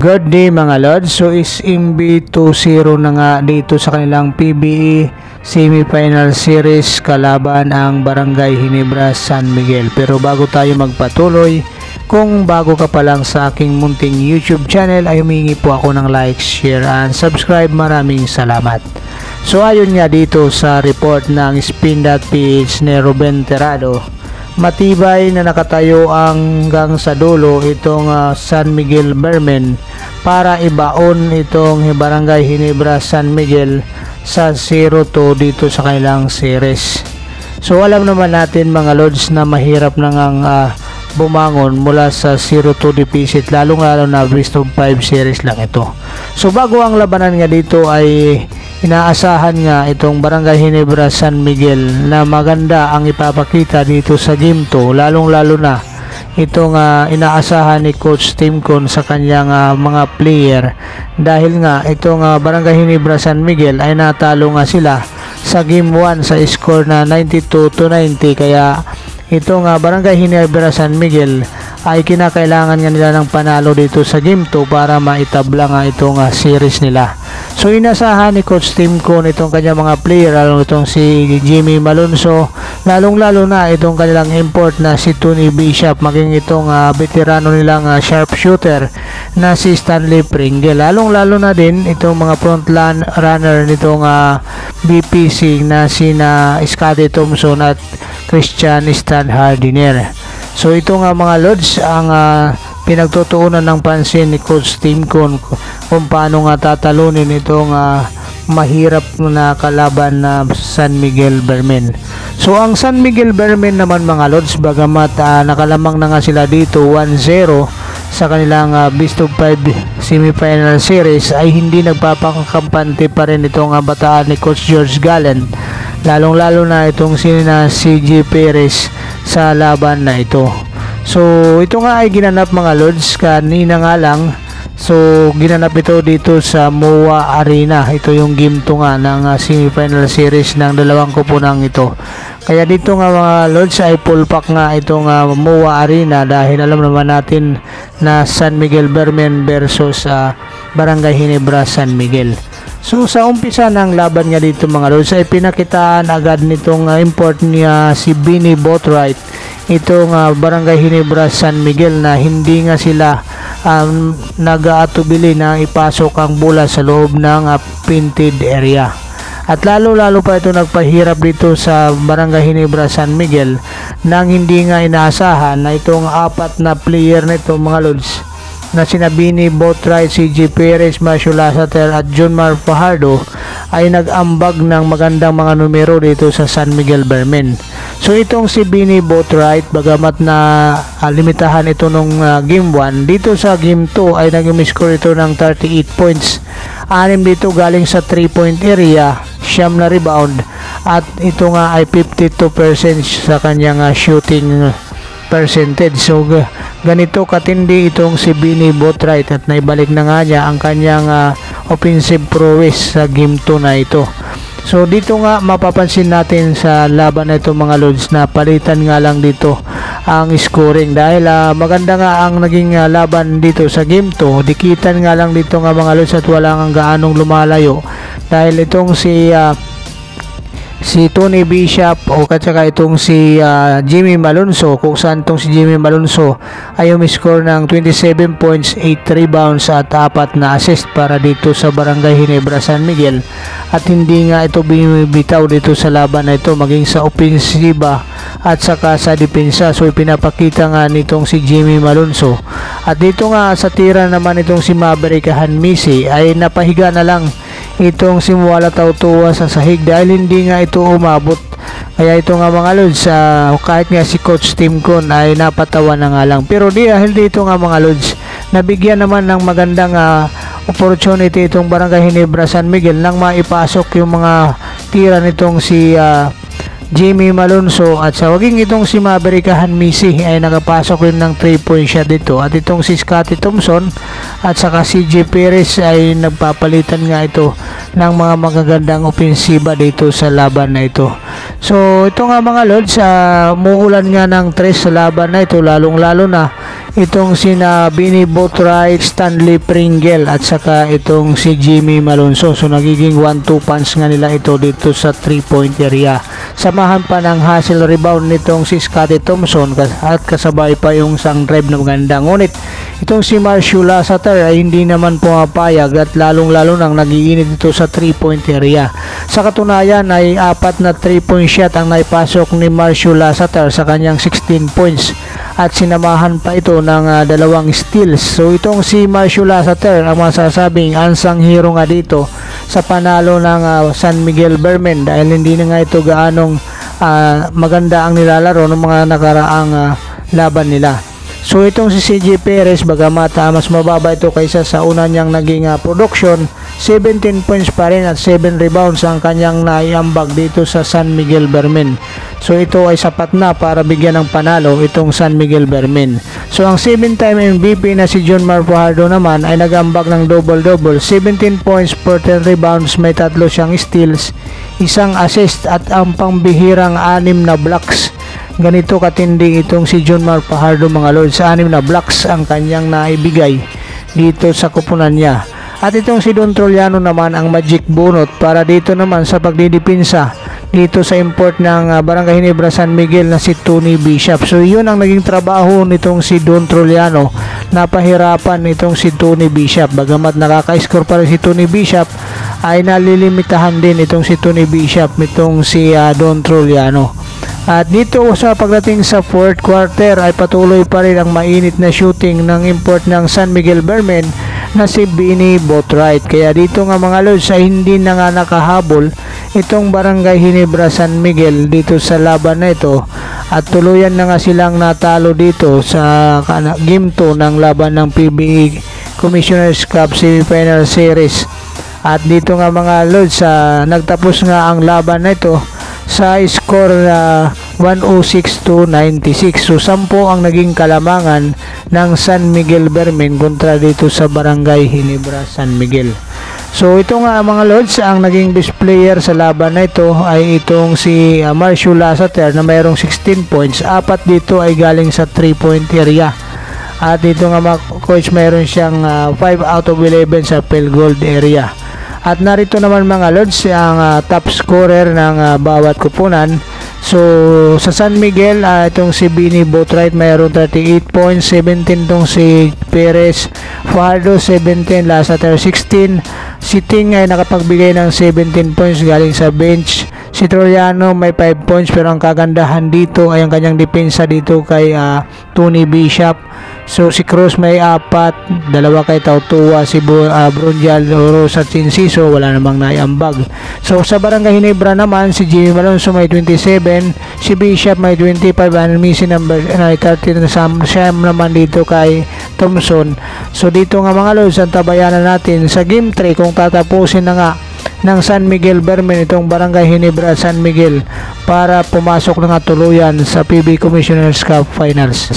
Good day mga Lods. So is MB2-0 na nga dito sa kanilang PBE semifinal series kalaban ang Barangay Hinebra San Miguel. Pero bago tayo magpatuloy, kung bago ka pa lang sa aking munting YouTube channel ay humingi po ako ng like, share, and subscribe. Maraming salamat. So ayon nga dito sa report ng Spin.ph ni Ruben Terrado, matibay na nakatayo hanggang sa dulo itong ah, San Miguel Bermen para ibaon itong Barangay Hinebra San Miguel sa 0-2 dito sa kanilang series. So alam naman natin mga lords na mahirap na ngang ah, bumangon mula sa 0-2 deficit lalong lalo na best of 5 series lang ito. So bago ang labanan nga dito ay inaasahan nga itong Barangay Hinebra San Miguel na maganda ang ipapakita dito sa game 2 lalong lalo na itong ah, inaasahan ni Coach Timcon sa kanyang ah, mga player dahil nga itong ah, Barangay Hinebra San Miguel ay natalo nga sila sa game 1 sa score na 92 to 90 kaya itong ah, Barangay Hinebra San Miguel ay kinakailangan nga nila ng panalo dito sa game 2 para maitabla nga itong ah, series nila. So inasahan ni Coach Tim Cone itong kanyang mga player lalo itong si Jimmy Malonzo lalong lalo na itong kanilang import na si Tony Bishop maging itong ah, veterano nilang ah, sharpshooter na si Stanley Pringle. Lalong lalo na din itong mga frontline runner nitong ah, BPC na sina Scotty Thompson at Christian Stan Hardiner so ito nga mga lords ang ah, pinagtutuunan ng pansin ni Coach Tim Cone kung paano nga tatalunin itong ah, mahirap na kalaban na San Miguel Bermen. So ang San Miguel Bermen naman mga lords bagamat ah, nakalamang na nga sila dito 1-0 sa kanilang ah, best of 5 semifinal series ay hindi nagpapakampante pa rin itong ah, bataan ni Coach George Gallen lalong lalo na itong sina CG Perez sa laban na ito. So ito nga ay ginanap mga lords kanina nga lang So, ginanap ito dito sa MOA Arena. Ito yung game 2 nga ng uh, semifinal series ng dalawang kupunang ito. Kaya dito nga mga lords ay full pack nga itong uh, MOA Arena dahil alam naman natin na San Miguel Bermen versus uh, Barangay Hinebra San Miguel. So sa umpisa ng laban nga dito mga lords ay pinakitaan agad nitong uh, import niya si Bini Boatwright itong uh, Barangay Hinebra San Miguel na hindi nga sila um, nag-aatubili na ipasok ang bola sa loob ng uh, painted area. At lalo-lalo pa ito nagpahirap dito sa Barangay Hinebra San Miguel nang hindi nga inaasahan na itong apat na player nito mga lods na sinabi ni Boatwright, CJ Perez, Marcio Lasater at John Mar Fajardo ay nag-ambag ng magandang mga numero dito sa San Miguel Bermen. So itong si Bini Boatwright, bagamat na uh, limitahan ito nung uh, game 1, dito sa game 2 ay nag-score ito ng 38 points. Anim dito galing sa 3 point area, siyam na rebound at ito nga ay 52% sa kanyang uh, shooting percentage. So ganito katindi itong si Bini Boatwright at naibalik na nga niya ang kanyang uh, offensive prowess sa game 2 na ito. So dito nga mapapansin natin sa laban na ito mga lods na palitan nga lang dito ang scoring. Dahil uh, maganda nga ang naging uh, laban dito sa game 2 dikitan nga lang dito nga mga lods at wala nga gaanong lumalayo. Dahil itong si uh, si Tony Bishop o katsaka itong si uh, Jimmy Malonzo kung saan itong si Jimmy Malonzo ay umiscore ng 27 points 8 rebounds at 4 na assist para dito sa Barangay Hinebra San Miguel. At hindi nga ito bumibitaw dito sa laban na ito maging sa opensiba at saka sa depensa. So ipinapakita nga nitong si Jimmy Malonzo at dito nga sa tira naman itong si Maverick Hanmisi ay napahiga na lang itong simuala tautuwa sa sahig dahil hindi nga ito umabot. Kaya ito nga mga lods uh, kahit nga si coach Tim Con ay napatawa na nga lang. Pero di dahil dito nga mga lods nabigyan naman ng magandang uh, opportunity itong Barangay Hinebra San Miguel nang maipasok yung mga tira nitong si uh, Jimmy Malonzo at sa waging itong si Maverick Hanmisi ay nakapasok rin ng 3 point shot dito. At itong si Scotty Thompson at saka si J. Perez ay nagpapalitan nga ito ng mga magagandang opensiba dito sa laban na ito so ito nga mga lods uh, muulan nga ng 3 sa laban na ito lalong lalo na itong sina Bini Boatwright, Stanley Pringle at saka itong si Jimmy Malonzo. So nagiging 1-2 punch nga nila ito dito sa 3-point area. Samahan pa ng hustle rebound nitong si Scottie Thompson at kasabay pa yung sang drive na maganda. Ngunit itong si Marshall Lasseter ay hindi naman pumapayag at lalong-lalo nang nagiinit ito sa 3-point area. Sa katunayan ay apat na 3-point shot ang naipasok ni Marshall Lasseter sa kanyang 16 points at sinamahan pa ito ng uh, dalawang steals. So itong si Marshall Lasseter ang masasabing ansang hero nga dito sa panalo ng uh, San Miguel Bermen dahil hindi na nga ito gaanong uh, maganda ang nilalaro ng mga nakaraang uh, laban nila. So itong si CJ Perez bagamat uh, mas mababa ito kaysa sa una niyang naging uh, production 17 points pa rin at 7 rebounds ang kanyang naiambag dito sa San Miguel Bermen. So ito ay sapat na para bigyan ng panalo itong San Miguel Bermen. So ang 7-time MVP na si John Mar Fajardo naman ay nagambag ng double-double. 17 points per 10 rebounds, may tatlo siyang steals, isang assist at ang pangbihirang anim na blocks. Ganito katindi itong si John Mar Fajardo mga lords. Sa anim na blocks ang kanyang naibigay dito sa kupunan niya. At itong si Don Troliano naman ang magic bunot para dito naman sa pagdidipinsa dito sa import ng uh, Barangay Hinebra San Miguel na si Tony Bishop. So yun ang naging trabaho nitong si Don Troliano. Napahirapan nitong si Tony Bishop. Bagamat nakaka-score pa rin si Tony Bishop ay nalilimitahan din itong si Tony Bishop nitong si uh, Don Troliano. At dito sa pagdating sa fourth quarter ay patuloy pa rin ang mainit na shooting ng import ng San Miguel Bermen na si Bini Boatwright. Kaya dito nga mga lods ay hindi na nga nakahabol itong Barangay Hinebra San Miguel dito sa laban na ito at tuluyan na nga silang natalo dito sa game 2 ng laban ng PBE Commissioners Cup Semifinal Series. At dito nga mga lods, uh, nagtapos nga ang laban na ito sa score na uh, 106 to 96. So 10 ang naging kalamangan ng San Miguel Bermen kontra dito sa Barangay Hinebra San Miguel. So ito nga mga lords, ang naging best player sa laban na ito ay itong si uh, Marshall Lasseter na mayroong 16 points. Apat dito ay galing sa 3 point area. At dito nga mga coach mayroon siyang uh, 5 out of 11 sa field goal area. At narito naman mga lords ang uh, top scorer ng uh, bawat kupunan. So sa San Miguel uh, itong si Bini Boatwright mayroon 38 points, 17 tong si Perez, Fardo 17, Lasater 16, si Ting ay nakapagbigay ng 17 points galing sa bench. Si Troyano may 5 points pero ang kagandahan dito ay ang kanyang depensa dito kay uh, Tony Bishop So si Cruz may apat, dalawa kay Tautua, si uh, Brunjal Oro sa Chinsiso, wala namang naiambag. So sa Barangay Hinebra naman, si Jimmy Malonzo may 27, si Bishop may 25, and missing number uh, 30 na Sam naman dito kay Thompson. So dito nga mga lods, ang tabayanan natin sa game 3 kung tatapusin na nga ng San Miguel Bermen itong Barangay Hinebra San Miguel para pumasok na nga tuluyan sa PB Commissioners Cup Finals.